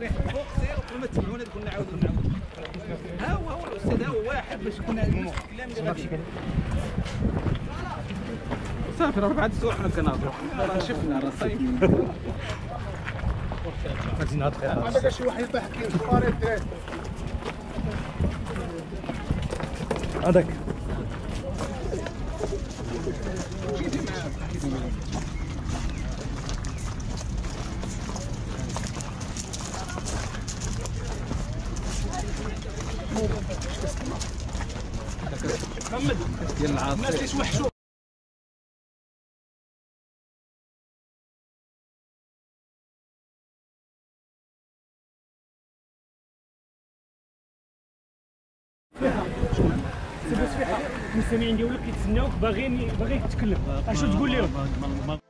ريح الفوق سير وما تسمعونا تقول نعاودوا نعاودوا ها هو هو الأستاذ هو واحد باش كنا الكلام اللي غادي صافي راه بعد حنا كنهضروا. راه شفنا راه صايب غادي نهضر خير عندك شي واحد يطيح كي؟ الدراري. هذاك. ديال العاصفة المستمعين ديالك كيتسناوك باغيين باغيك تتكلم اش تقول لهم؟